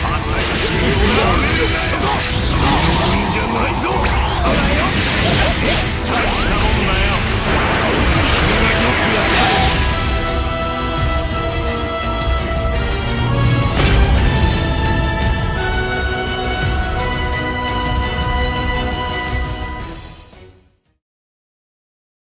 is.